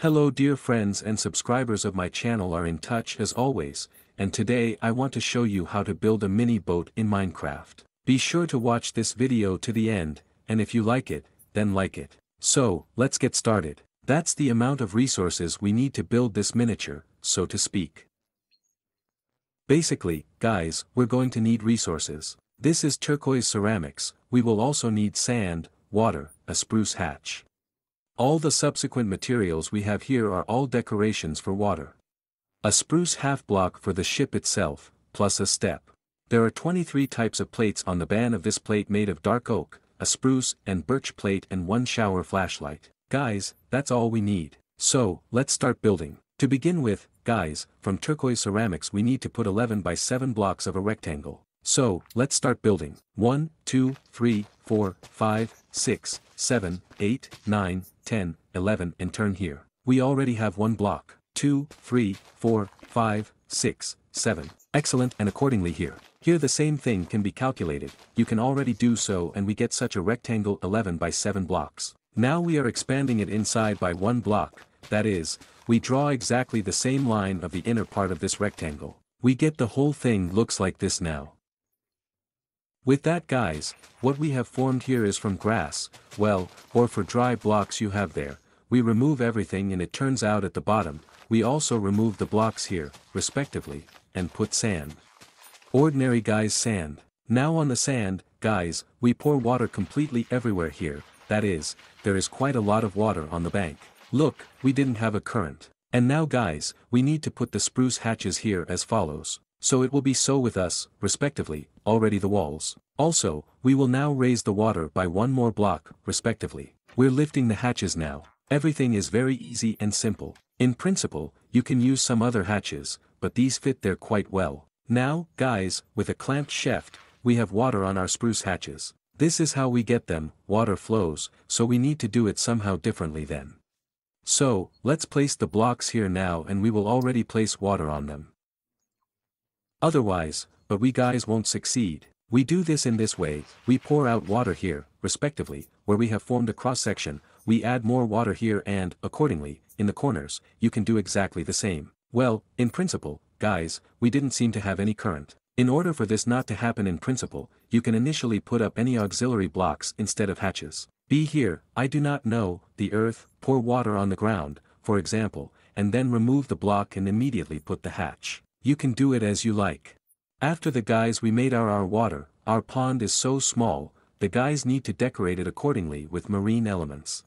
Hello dear friends and subscribers of my channel are in touch as always, and today I want to show you how to build a mini boat in Minecraft. Be sure to watch this video to the end, and if you like it, then like it. So, let's get started. That's the amount of resources we need to build this miniature, so to speak. Basically, guys, we're going to need resources. This is turquoise ceramics, we will also need sand, water, a spruce hatch. All the subsequent materials we have here are all decorations for water. A spruce half block for the ship itself, plus a step. There are 23 types of plates on the ban of this plate made of dark oak, a spruce and birch plate and one shower flashlight. Guys, that's all we need. So, let's start building. To begin with, guys, from turquoise ceramics we need to put 11 by 7 blocks of a rectangle. So, let's start building. 1, 2, 3, 4, 5, 6, 7, 8, 9, 10, 11 and turn here. We already have one block. 2, 3, 4, 5, 6, 7. Excellent and accordingly here. Here the same thing can be calculated, you can already do so and we get such a rectangle 11 by 7 blocks. Now we are expanding it inside by one block, that is, we draw exactly the same line of the inner part of this rectangle. We get the whole thing looks like this now. With that guys, what we have formed here is from grass, well, or for dry blocks you have there, we remove everything and it turns out at the bottom, we also remove the blocks here, respectively, and put sand. Ordinary guys sand. Now on the sand, guys, we pour water completely everywhere here, that is, there is quite a lot of water on the bank. Look, we didn't have a current. And now guys, we need to put the spruce hatches here as follows. So it will be so with us, respectively, already the walls. Also, we will now raise the water by one more block, respectively. We're lifting the hatches now. Everything is very easy and simple. In principle, you can use some other hatches, but these fit there quite well. Now, guys, with a clamped shaft, we have water on our spruce hatches. This is how we get them, water flows, so we need to do it somehow differently then. So, let's place the blocks here now and we will already place water on them. Otherwise, but we guys won't succeed. We do this in this way, we pour out water here, respectively, where we have formed a cross-section, we add more water here and, accordingly, in the corners, you can do exactly the same. Well, in principle, guys, we didn't seem to have any current. In order for this not to happen in principle, you can initially put up any auxiliary blocks instead of hatches. Be here, I do not know, the earth, pour water on the ground, for example, and then remove the block and immediately put the hatch. You can do it as you like. After the guys we made our our water, our pond is so small, the guys need to decorate it accordingly with marine elements.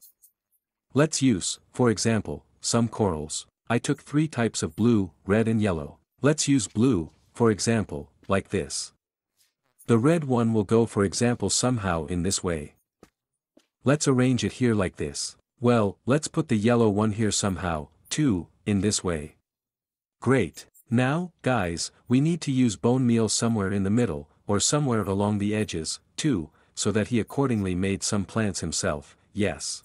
Let's use, for example, some corals. I took three types of blue, red and yellow. Let's use blue, for example, like this. The red one will go for example somehow in this way. Let's arrange it here like this. Well, let's put the yellow one here somehow, too, in this way. Great. Now, guys, we need to use bone meal somewhere in the middle, or somewhere along the edges, too, so that he accordingly made some plants himself, yes.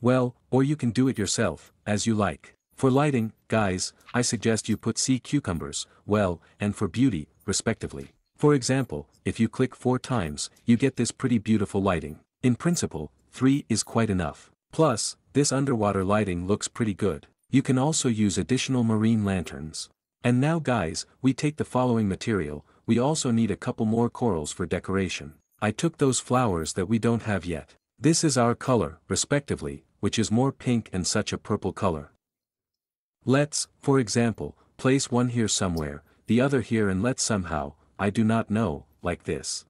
Well, or you can do it yourself, as you like. For lighting, guys, I suggest you put sea cucumbers, well, and for beauty, respectively. For example, if you click 4 times, you get this pretty beautiful lighting. In principle, 3 is quite enough. Plus, this underwater lighting looks pretty good. You can also use additional marine lanterns. And now guys, we take the following material, we also need a couple more corals for decoration. I took those flowers that we don't have yet. This is our color, respectively, which is more pink and such a purple color. Let's, for example, place one here somewhere, the other here and let's somehow, I do not know, like this.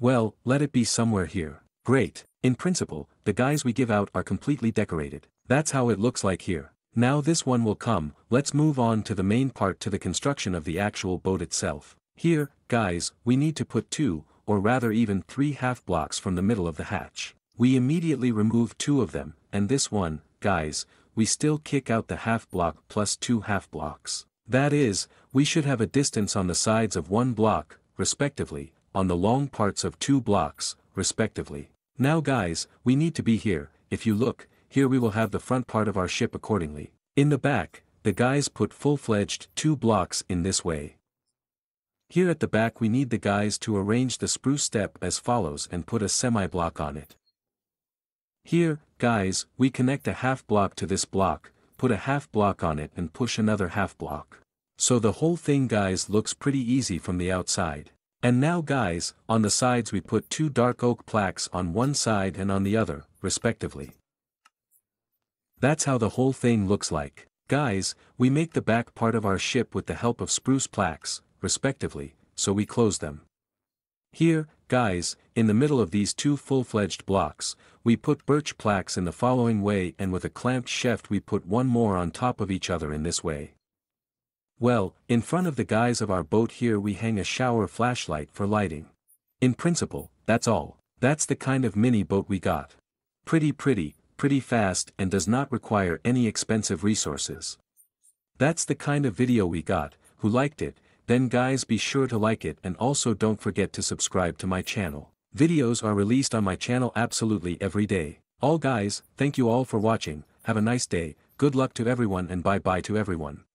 Well, let it be somewhere here. Great, in principle, the guys we give out are completely decorated. That's how it looks like here. Now this one will come, let's move on to the main part to the construction of the actual boat itself. Here, guys, we need to put two, or rather even three half blocks from the middle of the hatch. We immediately remove two of them, and this one, guys, we still kick out the half block plus two half blocks. That is, we should have a distance on the sides of one block, respectively, on the long parts of two blocks, respectively. Now guys, we need to be here, if you look, here we will have the front part of our ship accordingly. In the back, the guys put full-fledged two blocks in this way. Here at the back we need the guys to arrange the spruce step as follows and put a semi-block on it. Here, guys, we connect a half block to this block, put a half block on it and push another half block. So the whole thing guys looks pretty easy from the outside. And now guys, on the sides we put two dark oak plaques on one side and on the other, respectively. That's how the whole thing looks like. Guys, we make the back part of our ship with the help of spruce plaques, respectively, so we close them. Here, guys, in the middle of these two full-fledged blocks, we put birch plaques in the following way and with a clamped shaft we put one more on top of each other in this way. Well, in front of the guys of our boat here we hang a shower flashlight for lighting. In principle, that's all, that's the kind of mini boat we got. Pretty pretty, pretty fast and does not require any expensive resources. That's the kind of video we got, who liked it, then guys be sure to like it and also don't forget to subscribe to my channel. Videos are released on my channel absolutely every day. All guys, thank you all for watching, have a nice day, good luck to everyone and bye bye to everyone.